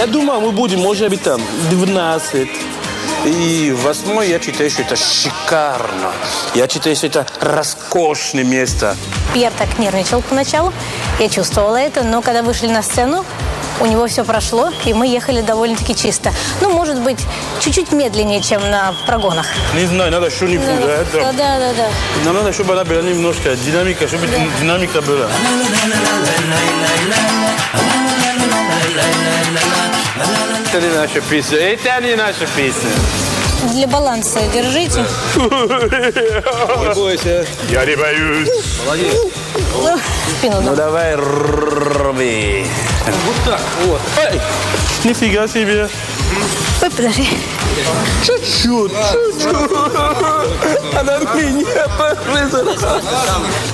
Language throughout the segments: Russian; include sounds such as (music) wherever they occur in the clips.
Я думаю, мы будем, может быть, там 12. И восьмой, я считаю, что это шикарно. Я считаю, что это роскошное место. Пьер так нервничал поначалу, я чувствовала это, но когда вышли на сцену, у него все прошло, и мы ехали довольно-таки чисто. Ну, может быть, чуть-чуть медленнее, чем на прогонах. Не знаю, надо что-нибудь. Да, да, да, да, да. Нам надо, чтобы она была немножко динамика, чтобы динамика была. Это не наша песня. Это не наша песня. Для баланса держите. Не бойся. Я не боюсь. Ну, Спину. Ну давай, рви. Вот так, вот. Ай, нифига себе. Ой, подожди. Чуть-чуть, чуть-чуть. Она меня похлизала.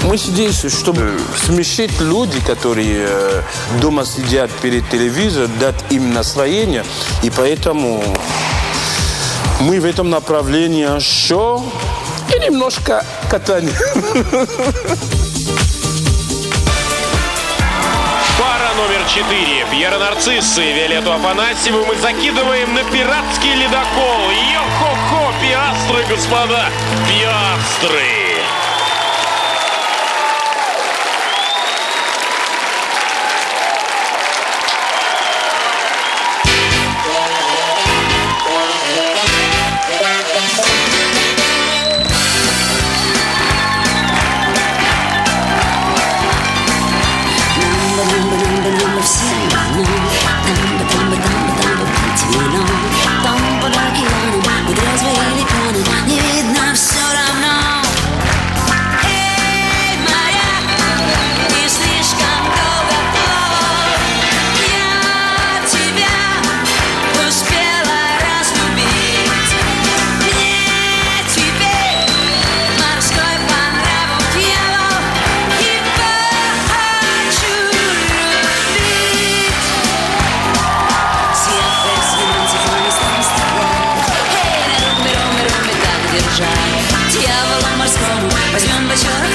Мы здесь, чтобы смешить люди, которые э, дома сидят перед телевизором, дать им настроение. И поэтому мы в этом направлении шоу и немножко катания. (laughs) Пара номер четыре. Пьера Нарциссы Виолетту Афанасьеву мы закидываем на пиратский ледокол. Йо-хо-хо, пиастры, господа, пиастры. возьмем бочонок рому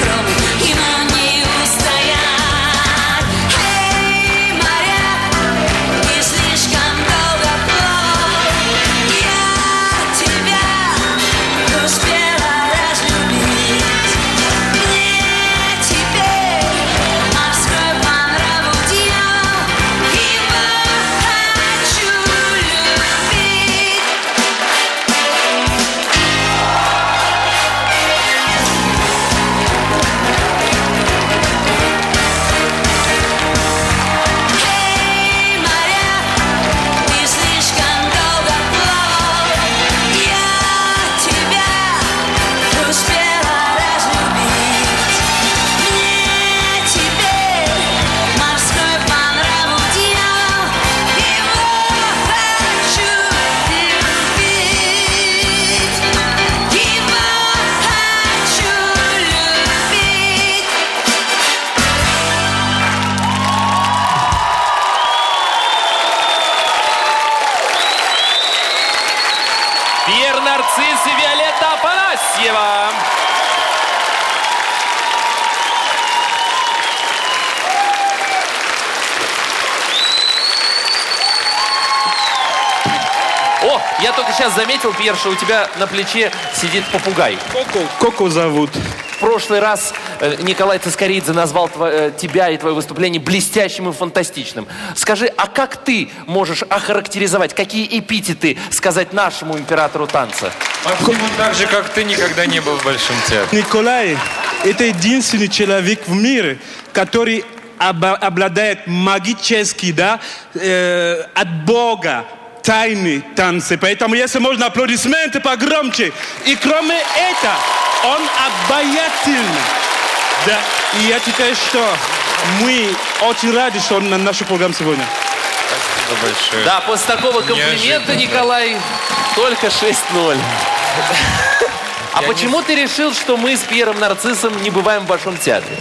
Афанасьева. О, я только сейчас заметил, Пьер, что у тебя на плече сидит попугай. Коко, Коко зовут. В прошлый раз э, Николай Цискоридзе назвал э, тебя и твое выступление блестящим и фантастичным. Скажи, а как ты можешь охарактеризовать, какие эпитеты сказать нашему императору танца? Максим, он так же, как ты, никогда не был в Большом театре. Николай – это единственный человек в мире, который обладает магически, да, э, от Бога тайны танцы. Поэтому, если можно, аплодисменты погромче. И кроме этого, он обаятельный. Да, и я считаю, что мы очень рады, что он на нашу программу сегодня. Спасибо большое. Да, после такого комплимента, Неожиданно. Николай, только 6-0. А почему ты решил, что мы с Пьером Нарциссом не бываем в Большом театре?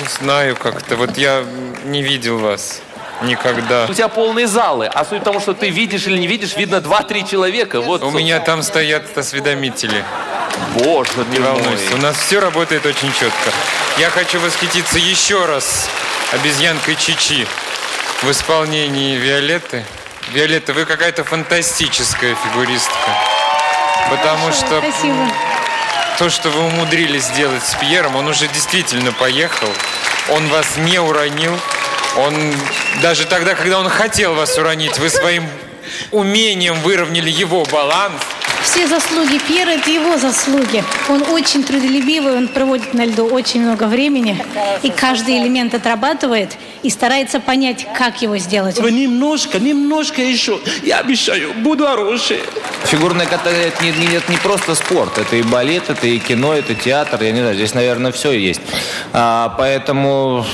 Не знаю как-то. Вот я не видел вас никогда. У тебя полные залы, а суть в том, что ты видишь или не видишь, видно 2-3 человека. Вот, У меня там стоят осведомители. Боже Не ты мой. волнуйся, у нас все работает очень четко. Я хочу восхититься еще раз обезьянкой Чичи в исполнении Виолетты Виолетта, вы какая-то фантастическая фигуристка. Потому что Спасибо. то, что вы умудрились сделать с Пьером, он уже действительно поехал. Он вас не уронил. Он даже тогда, когда он хотел вас уронить, вы своим умением выровняли его баланс. Все заслуги Пьера – это его заслуги. Он очень трудолюбивый, он проводит на льду очень много времени, и каждый элемент отрабатывает и старается понять, как его сделать. Вы немножко, немножко еще. Я обещаю, буду хороший. Фигурное катание это не, не- это не просто спорт, это и балет, это и кино, это театр, я не знаю, здесь, наверное, все есть. А, поэтому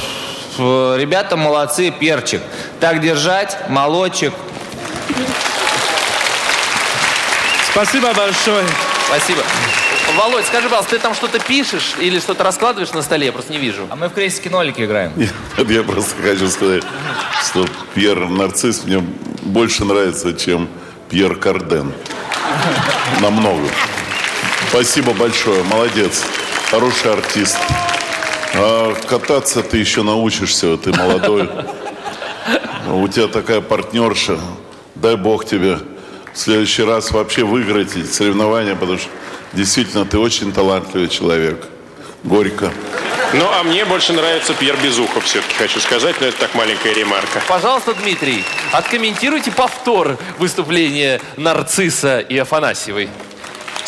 ребята молодцы, перчик. Так держать, молочек. Спасибо большое. Спасибо. Володь, скажи, пожалуйста, ты там что-то пишешь или что-то раскладываешь на столе? Я просто не вижу. А мы в крестике нолики играем. Нет, (laughs) я просто хочу сказать, что Пьер Нарцисс мне больше нравится, чем Пьер Карден. Намного. Спасибо большое, молодец. Хороший артист. А кататься ты еще научишься, ты молодой. У тебя такая партнерша. Дай бог тебе в следующий раз вообще выиграть эти соревнования, потому что действительно ты очень талантливый человек. Горько. Ну, а мне больше нравится Пьер Безухов, все-таки хочу сказать, но это так маленькая ремарка. Пожалуйста, Дмитрий, откомментируйте повтор выступления Нарцисса и Афанасьевой.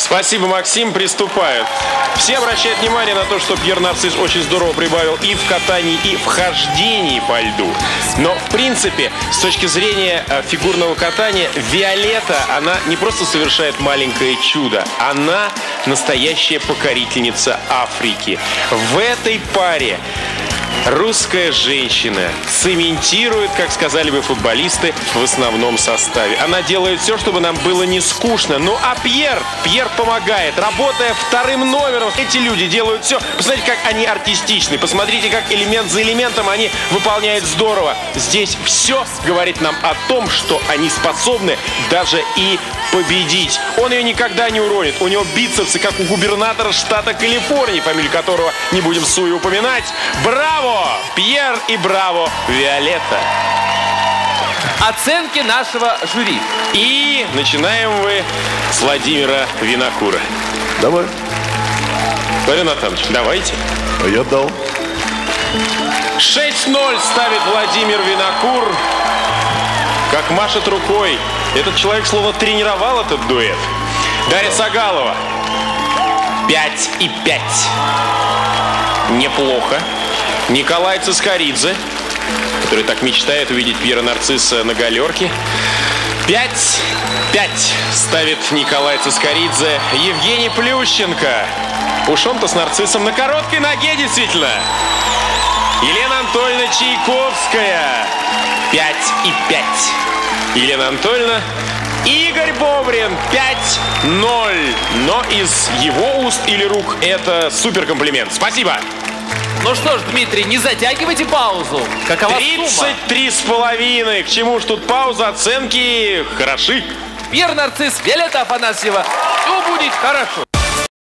Спасибо, Максим. Приступают. Все обращают внимание на то, что Пьер Нарцисс очень здорово прибавил и в катании, и в хождении по льду. Но, в принципе, с точки зрения э, фигурного катания, Виолетта, она не просто совершает маленькое чудо, она настоящая покорительница Африки. В этой паре Русская женщина цементирует, как сказали бы футболисты, в основном составе. Она делает все, чтобы нам было не скучно. Ну а Пьер, Пьер помогает, работая вторым номером. Эти люди делают все. Посмотрите, как они артистичны. Посмотрите, как элемент за элементом они выполняют здорово. Здесь все говорит нам о том, что они способны даже и победить. Он ее никогда не уронит. У него бицепсы, как у губернатора штата Калифорнии, фамилию которого не будем суе упоминать. Браво! Пьер и браво! Виолетта. Оценки нашего жюри. И начинаем мы с Владимира Винокура. Давай. Владимир Натанович, давайте. А я дал. 6-0 ставит Владимир Винокур. Как машет рукой. Этот человек словно тренировал этот дуэт. Дарья Сагалова. 5 и 5. Неплохо. Николай Цискоридзе, который так мечтает увидеть Пьера Нарцисса на галерке. 5-5 ставит Николай Цискоридзе. Евгений Плющенко. Уж он-то с нарциссом на короткой ноге, действительно. Елена Анатольевна Чайковская. 5 и 5. Елена Анатольевна. Игорь Бобрин 5-0. Но из его уст или рук это супер комплимент. Спасибо. Ну что ж, Дмитрий, не затягивайте паузу. Какова сумма? 33 с половиной. К чему ж тут пауза? Оценки хороши. Пьер Нарцисс, Виолетта Афанасьева. Все будет хорошо.